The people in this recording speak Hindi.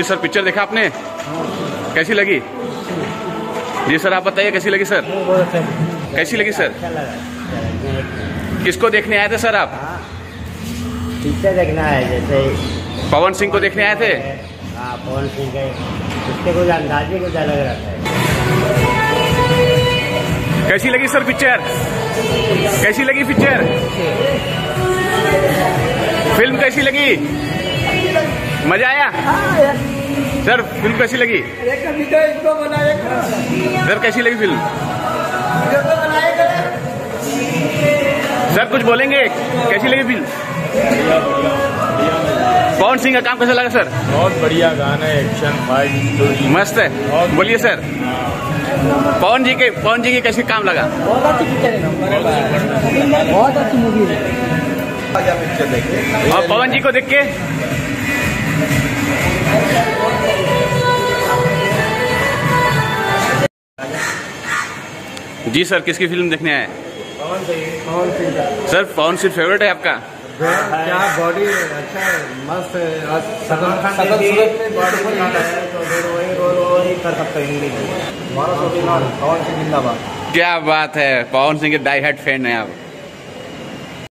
जी सर पिक्चर देखा आपने? कैसी लगी? जी सर आप बताइए कैसी लगी सर? कैसी लगी सर? किसको देखने आए थे सर आप? पिक्चर देखने आए जैसे पवन सिंह को देखने आए थे? हाँ पवन सिंह के। उसके कुछ अंदाजे कुछ अलग रहता है। कैसी लगी सर पिक्चर कैसी लगी पिक्चर फ़िल्म कैसी लगी? मज़ा आया? सर फ़िल्म कैसी लगी? सर कैसी लगी फ़िल्म सर कुछ बोलेंगे? कैसी लगी फ़िल्म पवन सिंह का काम कैसा लगा सर? बहुत बढ़िया गाना है एक्शन फाइट मस्त है। बोलिए सर। पवन जी के पवन जी के कैसे काम लगा? बहुत अच्छी पिक्चर है। बहुत अच्छी मूवी है। और पवन जी को देख के? जी सर, किसकी फ़िल्म देखने आए? सर, पवन सिंह फेवरेट है आपका? क्या बॉडी अच्छा है मस्त सलमान खान तो कर सकते क्या बात है, पवन सिंह के डाई हेड फ़ैन है आप।